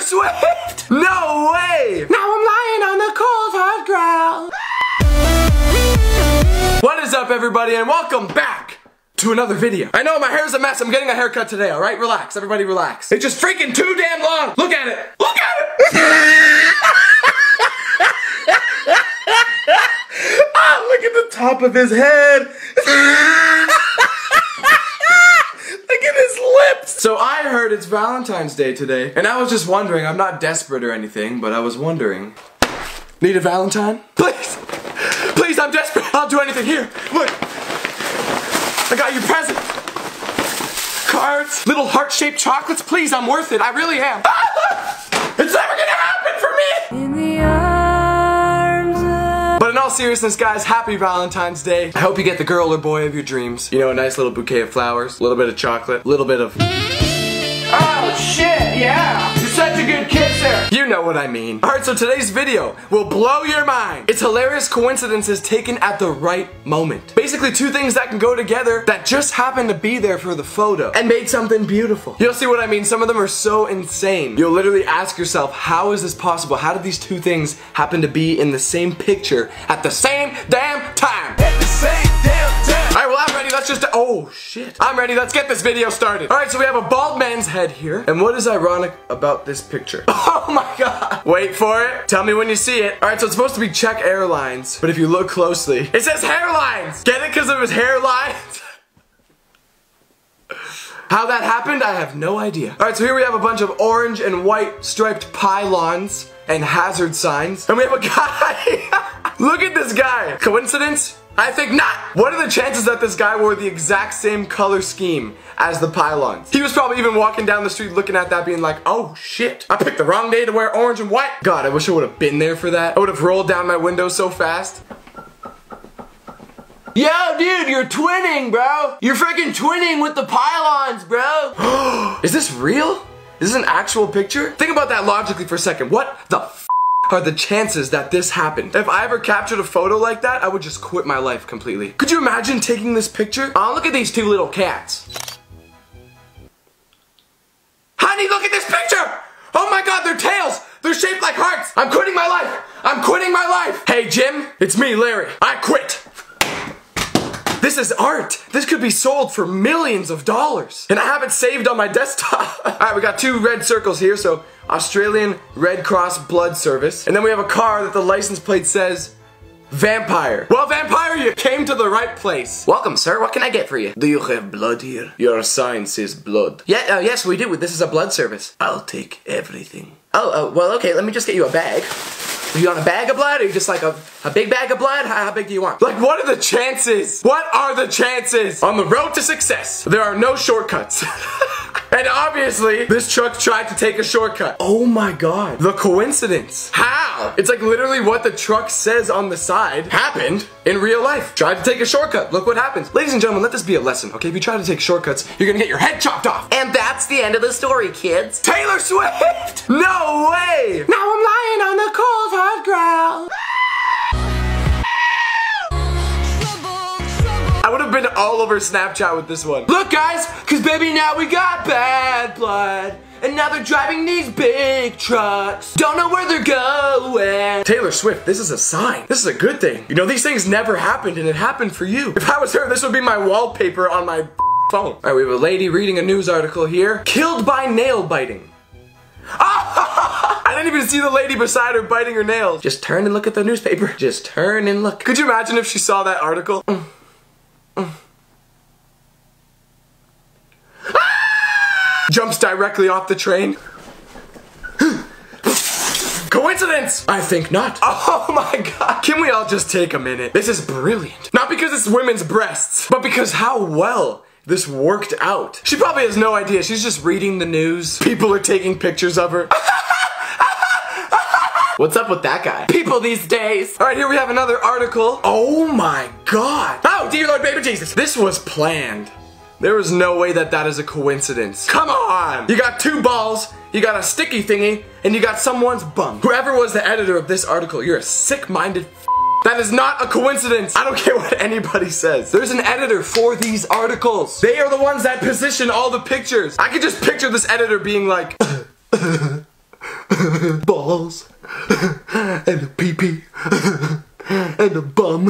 Taylor Swift! No way! Now I'm lying on the cold hard ground. What is up everybody and welcome back to another video. I know my hair's a mess. I'm getting a haircut today, alright? Relax. Everybody relax. It's just freaking too damn long. Look at it. Look at it! ah, look at the top of his head. Look at his lips! So I heard it's Valentine's Day today, and I was just wondering, I'm not desperate or anything, but I was wondering. Need a Valentine? Please! Please, I'm desperate! I'll do anything. Here, look! I got you present! Cards, little heart-shaped chocolates, please, I'm worth it, I really am. it's never all seriousness, guys, happy Valentine's Day. I hope you get the girl or boy of your dreams. You know, a nice little bouquet of flowers, a little bit of chocolate, a little bit of. Oh shit, yeah! You're such a good kisser! You know what I mean. Alright, so today's video will blow your mind. It's hilarious coincidences taken at the right moment. Basically, two things that can go together that just happen to be there for the photo and made something beautiful. You'll see what I mean. Some of them are so insane. You'll literally ask yourself, how is this possible? How did these two things happen to be in the same picture at the same damn time? Oh, shit. I'm ready. Let's get this video started. Alright, so we have a bald man's head here. And what is ironic about this picture? Oh my god. Wait for it. Tell me when you see it. Alright, so it's supposed to be Czech Airlines. But if you look closely, it says hairlines. Get it because of his hairlines? How that happened, I have no idea. Alright, so here we have a bunch of orange and white striped pylons and hazard signs. And we have a guy. Look at this guy. Coincidence? I think not. What are the chances that this guy wore the exact same color scheme as the pylons? He was probably even walking down the street looking at that being like, oh shit, I picked the wrong day to wear orange and white. God, I wish I would have been there for that. I would have rolled down my window so fast. Yo, dude, you're twinning, bro. You're freaking twinning with the pylons, bro. is this real? Is this an actual picture? Think about that logically for a second. What the are the chances that this happened? If I ever captured a photo like that, I would just quit my life completely. Could you imagine taking this picture? Oh, look at these two little cats. Honey, look at this picture! Oh my god, their tails! They're shaped like hearts! I'm quitting my life! I'm quitting my life! Hey, Jim, it's me, Larry. I quit! This is art. This could be sold for millions of dollars. And I have it saved on my desktop. Alright, we got two red circles here, so Australian Red Cross Blood Service. And then we have a car that the license plate says Vampire. Well, Vampire, you came to the right place. Welcome, sir. What can I get for you? Do you have blood here? Your sign says blood. Yeah, uh, yes, we do. This is a blood service. I'll take everything. Oh, oh, well, okay, let me just get you a bag. Are you on a bag of blood? Or are you just like a, a big bag of blood? How, how big do you want? Like, what are the chances? What are the chances? On the road to success, there are no shortcuts. and obviously, this truck tried to take a shortcut. Oh my god. The coincidence. How? It's like literally what the truck says on the side happened in real life. Tried to take a shortcut. Look what happens. Ladies and gentlemen, let this be a lesson, okay? If you try to take shortcuts, you're gonna get your head chopped off. And that's the end of the story, kids. Taylor Swift! No way! Now I'm lying on the cold hard ground. I would have been all over Snapchat with this one. Look guys, cause baby now we got bad blood. And now they're driving these big trucks. Don't know where they're going. Taylor Swift, this is a sign. This is a good thing. You know, these things never happened and it happened for you. If I was her, this would be my wallpaper on my phone. All right, we have a lady reading a news article here. Killed by nail biting. I didn't even see the lady beside her biting her nails. Just turn and look at the newspaper. Just turn and look. Could you imagine if she saw that article? Jumps directly off the train. Coincidence? I think not. Oh my god. Can we all just take a minute? This is brilliant. Not because it's women's breasts, but because how well this worked out. She probably has no idea. She's just reading the news. People are taking pictures of her. What's up with that guy? People these days. All right, here we have another article. Oh my God. Oh, dear Lord, baby Jesus. This was planned. There is no way that that is a coincidence. Come on. You got two balls, you got a sticky thingy, and you got someone's bum. Whoever was the editor of this article, you're a sick-minded that is not a coincidence. I don't care what anybody says. There's an editor for these articles. They are the ones that position all the pictures. I could just picture this editor being like, balls, and a pee pee, and a bum.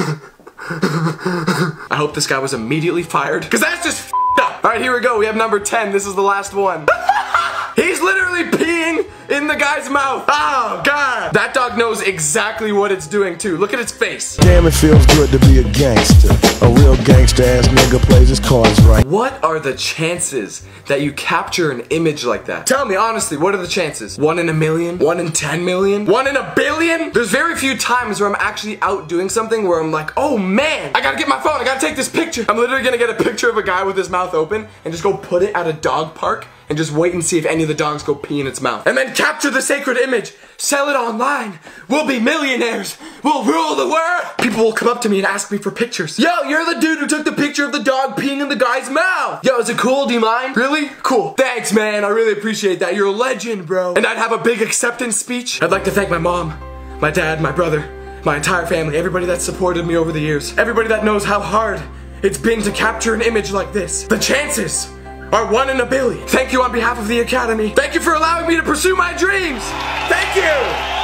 I hope this guy was immediately fired, because that's just up. All right, here we go. We have number 10. This is the last one. He's literally peeing in the guy's mouth. Oh, God. That dog knows exactly what it's doing, too. Look at its face. Damn, it feels good to be a gangster. A real gangster ass nigga plays his cards right. What are the chances that you capture an image like that? Tell me honestly, what are the chances? One in a million? One in 10 million? One in a billion? There's very few times where I'm actually out doing something where I'm like, oh man, I gotta get my phone, I gotta take this picture. I'm literally gonna get a picture of a guy with his mouth open and just go put it at a dog park and just wait and see if any of the dogs go pee in its mouth. And then capture the sacred image, sell it online. We'll be millionaires. We'll rule the world. People will come up to me and ask me for pictures. Yo, you're the dude who took the picture of the dog peeing in the guy's mouth. Yo, is it cool? Do you mind? Really? Cool. Thanks, man. I really appreciate that. You're a legend, bro. And I'd have a big acceptance speech. I'd like to thank my mom, my dad, my brother, my entire family, everybody that supported me over the years, everybody that knows how hard it's been to capture an image like this. The chances are one in a billion. Thank you on behalf of the Academy. Thank you for allowing me to pursue my dreams. Thank you.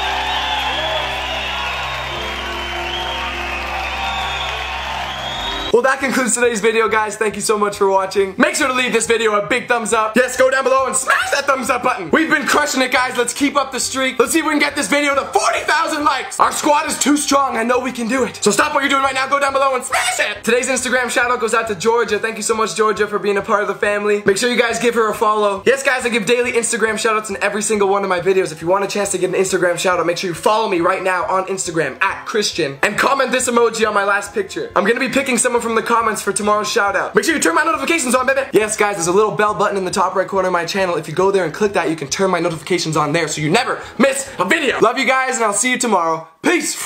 Well, that concludes today's video, guys. Thank you so much for watching. Make sure to leave this video a big thumbs up. Yes, go down below and smash that thumbs up button. We've been crushing it, guys. Let's keep up the streak. Let's see if we can get this video to 40,000 likes. Our squad is too strong. I know we can do it. So stop what you're doing right now. Go down below and smash it. Today's Instagram shout out goes out to Georgia. Thank you so much, Georgia, for being a part of the family. Make sure you guys give her a follow. Yes, guys, I give daily Instagram shout outs in every single one of my videos. If you want a chance to get an Instagram shout out, make sure you follow me right now on Instagram at Christian and comment this emoji on my last picture. I'm gonna be picking someone from the comments for tomorrow's shout out. Make sure you turn my notifications on, baby. Yes, guys, there's a little bell button in the top right corner of my channel. If you go there and click that, you can turn my notifications on there so you never miss a video. Love you guys, and I'll see you tomorrow. Peace.